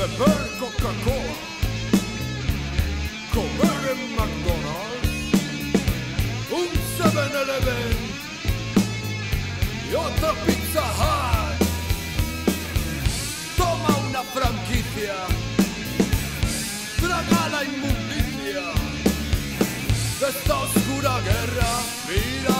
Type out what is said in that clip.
beber Coca-Cola, comer en McDonald's, un 7-Eleven y otra Pizza Hut. Toma una franquicia, traga la inmundicia. De esta oscura guerra, mira.